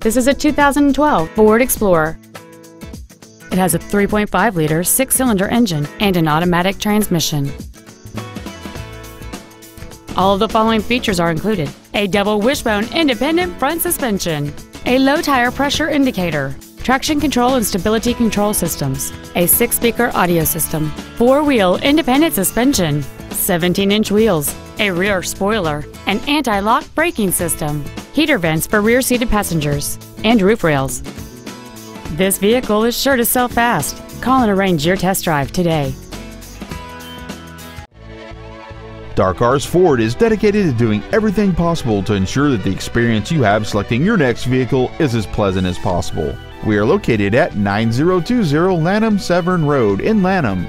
This is a 2012 Ford Explorer. It has a 3.5-liter six-cylinder engine and an automatic transmission. All of the following features are included. A double wishbone independent front suspension, a low tire pressure indicator, traction control and stability control systems, a six-speaker audio system, four-wheel independent suspension, 17-inch wheels, a rear spoiler, an anti-lock braking system, heater vents for rear-seated passengers, and roof rails. This vehicle is sure to sell fast. Call and arrange your test drive today. Darcars Ford is dedicated to doing everything possible to ensure that the experience you have selecting your next vehicle is as pleasant as possible. We are located at 9020 Lanham Severn Road in Lanham.